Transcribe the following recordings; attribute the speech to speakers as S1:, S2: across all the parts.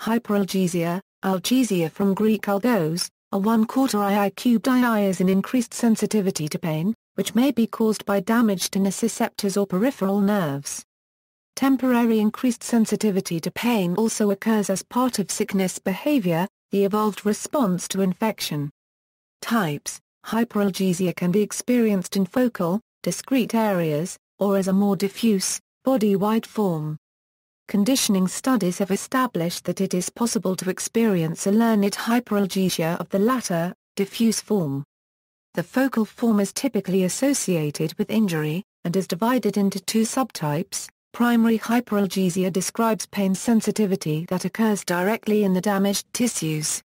S1: Hyperalgesia, algesia from Greek algos, a 1 quarter II cubed II is an increased sensitivity to pain, which may be caused by damage to nociceptors or peripheral nerves. Temporary increased sensitivity to pain also occurs as part of sickness behavior, the evolved response to infection. Types Hyperalgesia can be experienced in focal, discrete areas, or as a more diffuse, body-wide form. Conditioning studies have established that it is possible to experience a learned hyperalgesia of the latter, diffuse form. The focal form is typically associated with injury, and is divided into two subtypes. Primary hyperalgesia describes pain sensitivity that occurs directly in the damaged tissues.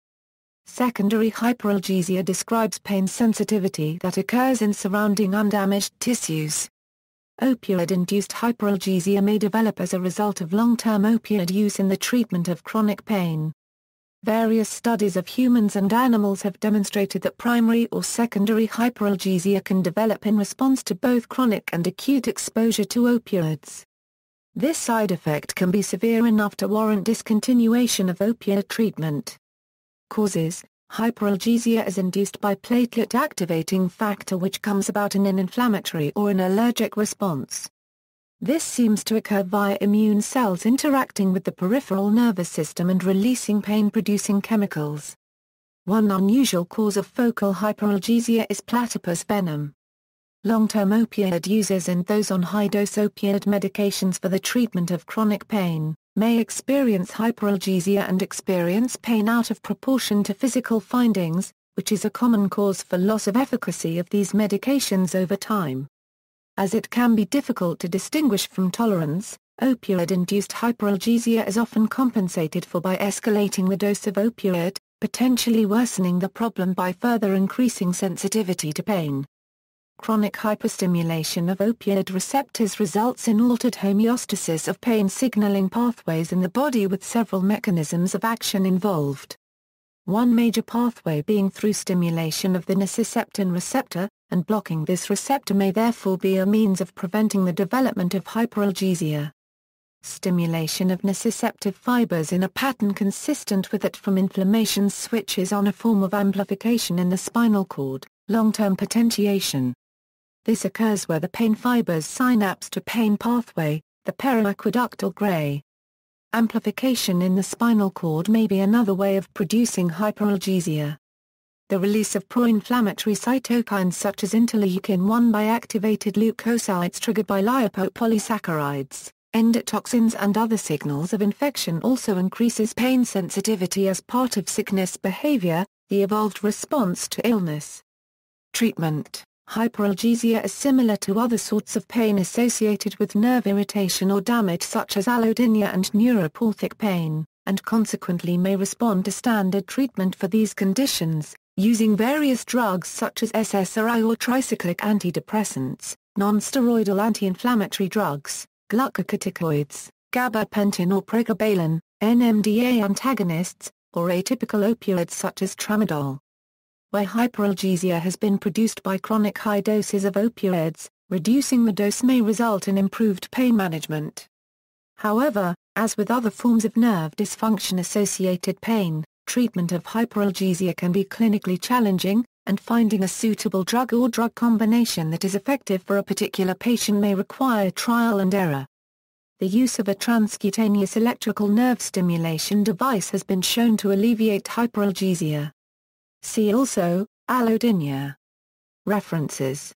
S1: Secondary hyperalgesia describes pain sensitivity that occurs in surrounding undamaged tissues. Opioid-induced hyperalgesia may develop as a result of long-term opioid use in the treatment of chronic pain. Various studies of humans and animals have demonstrated that primary or secondary hyperalgesia can develop in response to both chronic and acute exposure to opioids. This side effect can be severe enough to warrant discontinuation of opioid treatment. Causes Hyperalgesia is induced by platelet activating factor which comes about in an inflammatory or an allergic response. This seems to occur via immune cells interacting with the peripheral nervous system and releasing pain-producing chemicals. One unusual cause of focal hyperalgesia is platypus venom. Long-term opioid users and those on high-dose opioid medications for the treatment of chronic pain, may experience hyperalgesia and experience pain out of proportion to physical findings, which is a common cause for loss of efficacy of these medications over time. As it can be difficult to distinguish from tolerance, opioid-induced hyperalgesia is often compensated for by escalating the dose of opioid, potentially worsening the problem by further increasing sensitivity to pain. Chronic hyperstimulation of opioid receptors results in altered homeostasis of pain signaling pathways in the body with several mechanisms of action involved. One major pathway being through stimulation of the nociceptin receptor, and blocking this receptor may therefore be a means of preventing the development of hyperalgesia. Stimulation of nociceptive fibers in a pattern consistent with it from inflammation switches on a form of amplification in the spinal cord, long-term potentiation. This occurs where the pain fibers synapse to pain pathway, the periaqueductal gray. Amplification in the spinal cord may be another way of producing hyperalgesia. The release of pro-inflammatory cytokines such as interleukin-1 by activated leukocytes triggered by lipopolysaccharides, endotoxins and other signals of infection also increases pain sensitivity as part of sickness behavior, the evolved response to illness. Treatment Hyperalgesia is similar to other sorts of pain associated with nerve irritation or damage such as allodynia and neuropathic pain, and consequently may respond to standard treatment for these conditions, using various drugs such as SSRI or tricyclic antidepressants, nonsteroidal anti-inflammatory drugs, glucocorticoids, gabapentin or pregabalin, NMDA antagonists, or atypical opioids such as tramadol where hyperalgesia has been produced by chronic high doses of opioids, reducing the dose may result in improved pain management. However, as with other forms of nerve dysfunction-associated pain, treatment of hyperalgesia can be clinically challenging, and finding a suitable drug or drug combination that is effective for a particular patient may require trial and error. The use of a transcutaneous electrical nerve stimulation device has been shown to alleviate hyperalgesia. See also, allodynia. References